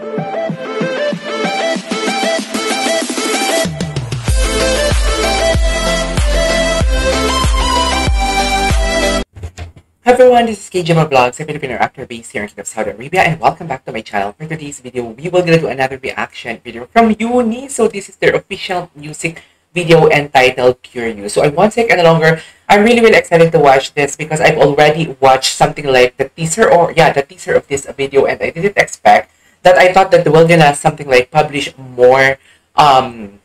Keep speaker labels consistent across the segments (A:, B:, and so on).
A: Hi everyone, this is KJMA Vlogs, a Filipino actor based here in Kingdom, Saudi Arabia, and welcome back to my channel. For today's video, we will gonna do another reaction video from Uni. So this is their official music video entitled Curious. So I won't take any longer. I'm really really excited to watch this because I've already watched something like the teaser or yeah, the teaser of this video, and I didn't expect that. I thought that we're gonna something like publish more um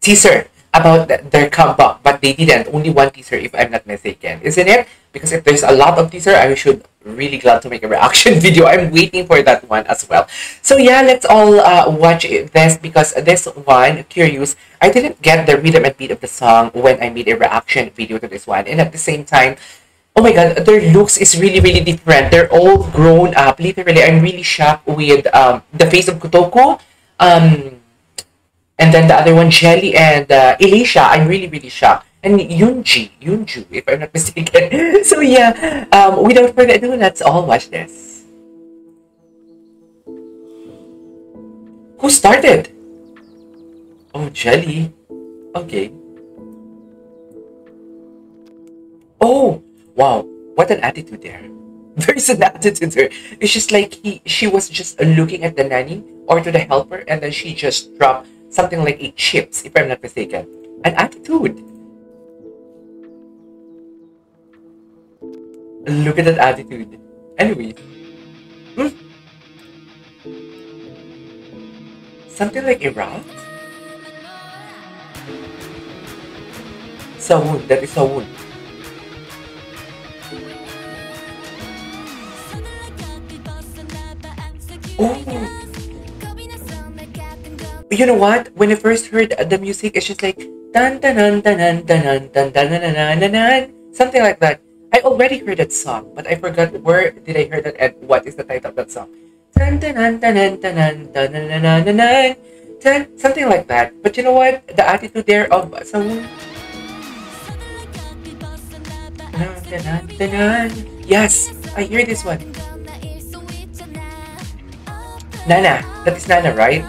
A: teaser about th- their comeback, but they didn't. Only one teaser, if I'm not mistaken, isn't it? Because if there's a lot of teaser, I should really glad to make a reaction video. I'm waiting for that one as well. So yeah, let's all uh, watch this because this one, Curious, I didn't get the rhythm and beat of the song when I made a reaction video to this one, and at the same time. Oh my god, their looks is really, really different. They're all grown up. Literally, I'm really shocked with um, the face of Kotoko. Um, and then the other one, Jelly and uh, Elisha, I'm really, really shocked. And Yunji, Yunju, if I'm not mistaken. so yeah, um, without further ado, let's all watch this. Who started? Oh, Jelly. Okay. Oh, wow. What an attitude there. There's an attitude there. It's just like he, she was just looking at the nanny or to the helper, and then she just dropped something like a chips, if I'm not mistaken. An attitude. Look at that attitude. Anyway. Hmm. Something like a rat? Seowon. That is Seowon. You know what? When I first heard the music, it's just like dun dun dun dun dun dun dun dun dun dun dun dun something like that. I already heard that song, but I forgot where did I hear that and what is the title of that song. Dun dun dun dun dun dun dun dun dun dun dun dun dun something like that. But you know what? The attitude there of someone. Dun, dun, dun, dun, dun. Yes, I hear this one. Nana. That is Nana, right?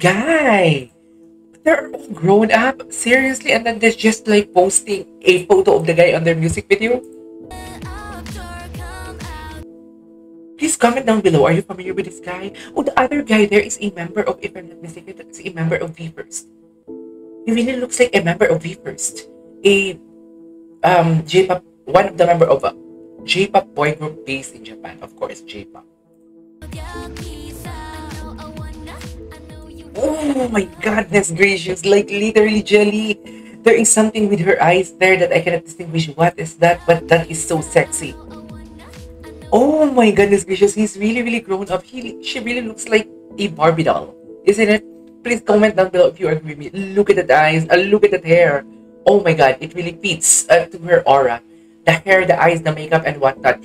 A: Guy? They're all grown up, seriously, and then they're just like posting a photo of the guy on their music video. Please comment down below. Are you familiar with this guy? Oh, the other guy there is a member of, if I'm not mistaken, is a member of BE:FIRST. He really looks like a member of BE:FIRST. A um J-pop, one of the member of a J-pop boy group based in Japan, of course, J-pop. Oh my goodness gracious, like literally jelly. There is something with her eyes there that I cannot distinguish what is that, but that is so sexy. Oh my goodness gracious, he's really, really grown up. He, she really looks like a Barbie doll, isn't it? Please comment down below if you agree with me. Look at that eyes, uh, look at that hair. Oh my god, it really fits uh, to her aura. The hair, the eyes, the makeup, and whatnot.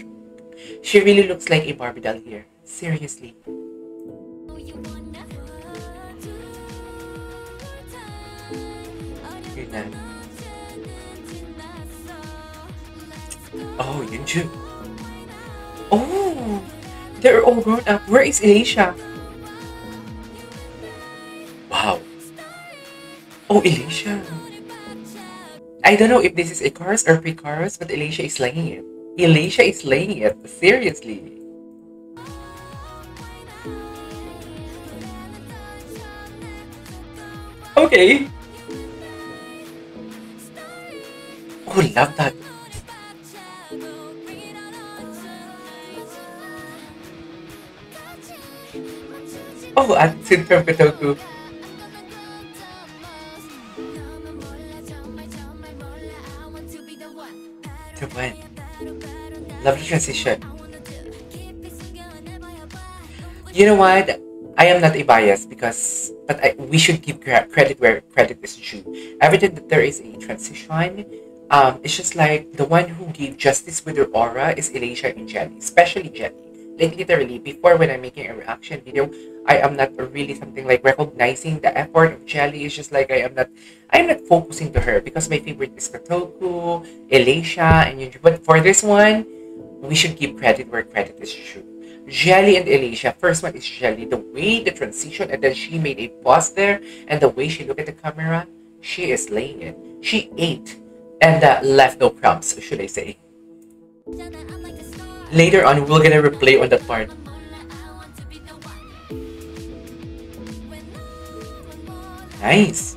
A: She really looks like a Barbie doll here. Seriously. Na. Oh, Yunju. Oh, they're all grown up. Where is Elisha? Wow. Oh, Elisha. I don't know if this is a chorus or pre-chorus, but Elisha is laying it. Elisha is laying it. Seriously. Okay. Oh, love that. Oh, attitude from Kotoko. To when? Lovely transition. You know what? I am not a bias because, but I, we should give credit where credit is due. Every time that there is a transition, um, it's just like the one who gave justice with her aura is Elisha and Jenny, especially Jenny. Like literally, before when I'm making a reaction video, I am not really something like recognizing the effort of Jelly. It's just like I am not, I am not focusing to her because my favorite is Kotoko, Elisha, and Yunju. But for this one, we should give credit where credit is due. Jelly and Elisha. First one is Jelly. The way the transition and then she made a pause there and the way she looked at the camera, she is laying it. She ate and uh, left no crumbs, should I say. Later on, we're gonna replay on that part. Nice.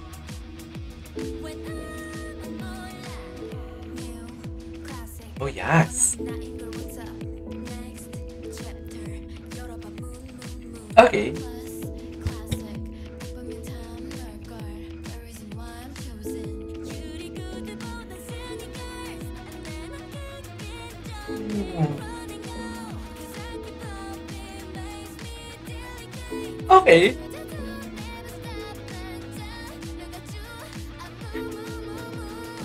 A: Oh, yes. Okay. Okay.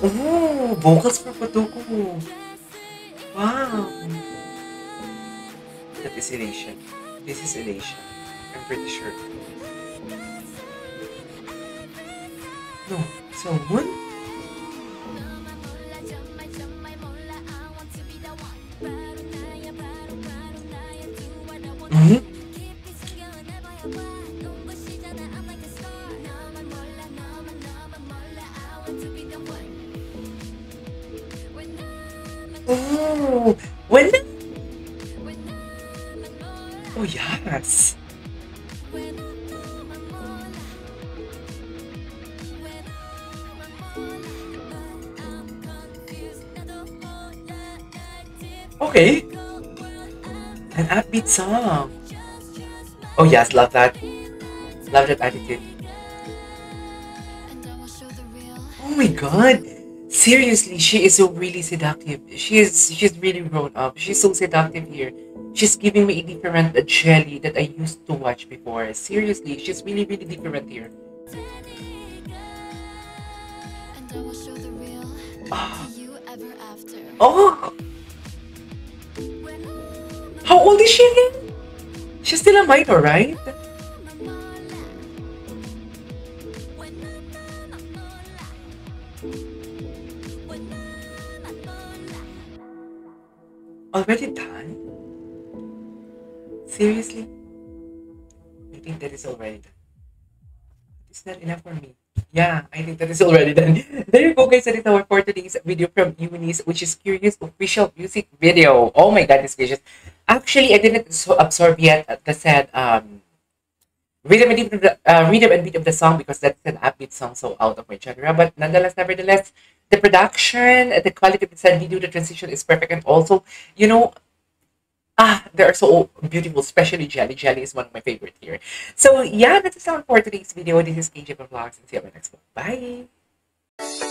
A: Oh, vocals for Patuko. Wow. That is elation. This is elation. I'm pretty sure. No, someone? Oh, when? Oh, yes. Okay. An upbeat song. Oh, yes, love that. Love that attitude. Oh my god. Seriously, she is so really seductive. She is she's really grown up. She's so seductive here. She's giving me a different jelly that I used to watch before. Seriously, she's really, really different here. Oh. oh. How old is she again? She's still a minor, right? Already done? Seriously? I think that is already done. It's not enough for me. Yeah, I think that is already done. there you go guys, that is our for today's video from UNIS, which is Curious official music video. Oh my god, this gracious. Actually, I didn't so absorb yet the said um, rhythm and beat of the uh, rhythm and beat of the song because that's an upbeat song, so out of my genre. But nonetheless, nevertheless, the production, the quality of the said video, the transition is perfect, and also, you know, ah, they are so beautiful, especially Jelly. Jelly is one of my favorite here. So yeah, that's all for today's video. This is KJ Vlogs, and see you on my next one. Bye.